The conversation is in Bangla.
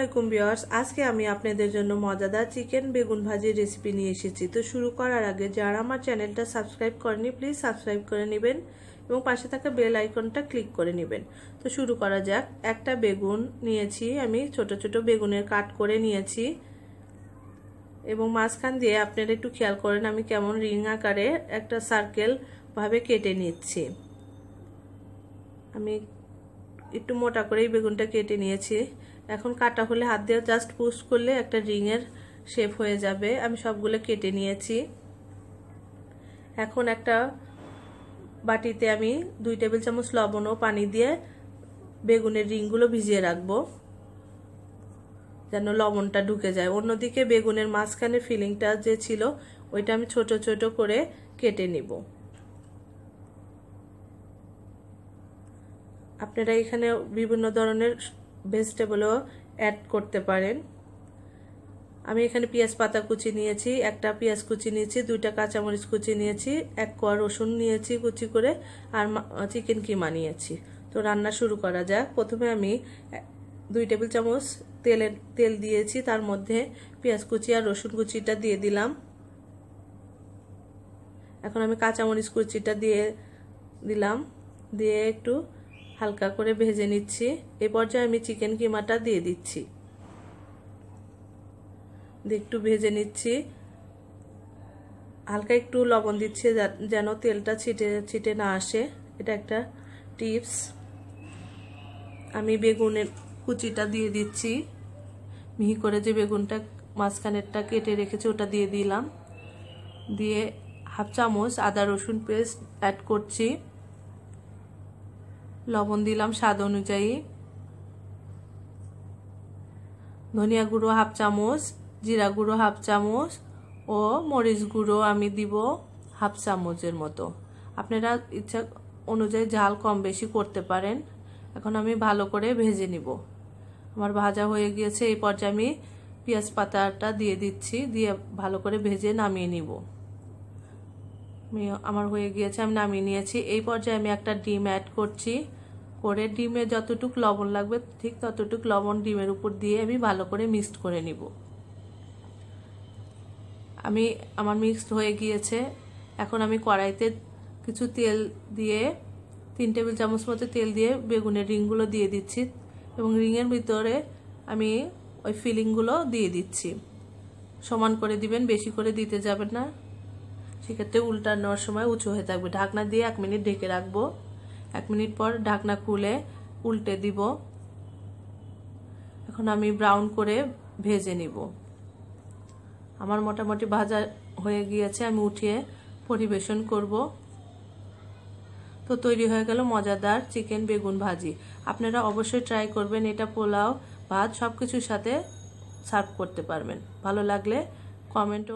আলাইকুম বিয়ার্স আজকে আমি আপনাদের জন্য মজাদার চিকেন বেগুন ভাজির রেসিপি নিয়ে এসেছি। তো শুরু করার আগে যারা আমার চ্যানেলটা সাবস্ক্রাইব করেনি প্লিজ সাবস্ক্রাইব করে নেবেন এবং পাশে থাকা বেল আইকনটা ক্লিক করে নেবেন। তো শুরু করা যাক। একটা বেগুন নিয়েছি আমি, ছোট ছোট বেগুনের কাট করে নিয়েছি। এবং মাঝখান দিয়ে আপনারা একটু খেয়াল করেন, আমি কেমন রিং আকারে একটা সার্কেল ভাবে কেটে নিচ্ছি। আমি একটু মোটা করেই বেগুনটা কেটে নিয়েছি। এখন কাটা হলে হাত দিয়ে জাস্ট পুশ করলে একটা রিংয়ের শেপ হয়ে যাবে। আমি সবগুলো কেটে নিয়েছি। এখন একটা বাটিতে আমি দুই টেবিল চামচ লবণ ও পানি দিয়ে বেগুনের রিংগুলো ভিজিয়ে রাখব, যেন লবণটা ঢুকে যায়। অন্যদিকে বেগুনের মাঝখানে ফিলিংটা যে ছিল, ওইটা আমি ছোট ছোট করে কেটে নিব। আপনারা এখানে বিভিন্ন ধরনের ভেজিটেবলও অ্যাড করতে পারেন। আমি এখানে পেঁয়াজ পাতা কুচি নিয়েছি, একটা পেঁয়াজ কুচি নিয়েছি, দুইটা কাঁচামরিচ কুচি নিয়েছি, এক কোয়া রসুন নিয়েছি কুচি করে, আর চিকেন কিমা নিয়েছি। তো রান্না শুরু করা যাক। প্রথমে আমি দুই টেবিল চামচ তেলের তেল দিয়েছি, তার মধ্যে পেঁয়াজ কুচি আর রসুন কুচিটা দিয়ে দিলাম। এখন আমি কাঁচামরিচ কুচিটা দিয়ে দিলাম। দিয়ে একটু হালকা করে ভেজে নিচ্ছি। এ পর্যায়ে আমি চিকেন কিমাটা দিয়ে দিচ্ছি। একটু ভেজে নিচ্ছি। হালকা একটু লবণ দিচ্ছি যেন তেলটা ছিটে ছিটে না আসে। এটা একটা টিপস। আমি বেগুনের কুচিটা দিয়ে দিচ্ছি। মিহি করে যে বেগুনটা মাঝখানেরটা কেটে রেখেছি ওটা দিয়ে দিলাম। দিয়ে হাফ চামচ আদা রসুন পেস্ট অ্যাড করছি। লবণ দিলাম স্বাদ অনুযায়ী। ধনিয়া গুঁড়ো হাফ চামচ, জিরা গুঁড়ো হাফ চামচ ও মরিচ গুঁড়ো আমি দিব হাফ চামচের মতো। আপনারা ইচ্ছা অনুযায়ী ঝাল কম বেশি করতে পারেন। এখন আমি ভালো করে ভেজে নিব। আমার ভাজা হয়ে গিয়েছে, এই পর্যায়ে আমি পেঁয়াজ পাতাটা দিয়ে দিচ্ছি, দিয়ে ভালো করে ভেজে নামিয়ে নিব। আমি, আমার হয়ে গিয়েছে, আমি নামিয়ে নিয়েছি। এই পর্যায়ে আমি একটা ডিম অ্যাড করছি। করে ডিমে যতটুক লবণ লাগবে, ঠিক ততটুক লবণ ডিমের উপর দিয়ে আমি ভালো করে মিক্সড করে নিব। আমি, আমার মিক্সড হয়ে গিয়েছে। এখন আমি কড়াইতে কিছু তেল দিয়ে, তিন টেবিল চামচ মতো তেল দিয়ে বেগুনের রিংগুলো দিয়ে দিচ্ছি এবং রিংয়ের ভিতরে আমি ওই ফিলিংগুলো দিয়ে দিচ্ছি। সমান করে দিবেন, বেশি করে দিতে যাবেন না। সেক্ষেত্রে উল্টানোর সময় উঁচু হয়ে থাকবে। ঢাকনা দিয়ে এক মিনিট ঢেকে রাখব। এক মিনিট পর ঢাকনা খুলে উল্টে দিব। এখন আমি ব্রাউন করে ভেজে নিব। আমার মোটামুটি ভাজা হয়ে গিয়েছে, আমি উঠিয়ে পরিবেশন করব। তো তৈরি হয়ে গেল মজাদার চিকেন বেগুন ভাজি। আপনারা অবশ্যই ট্রাই করবেন, এটা পোলাও, ভাত সব কিছুর সাথে সার্ভ করতে পারবেন। ভালো লাগলে কমেন্ট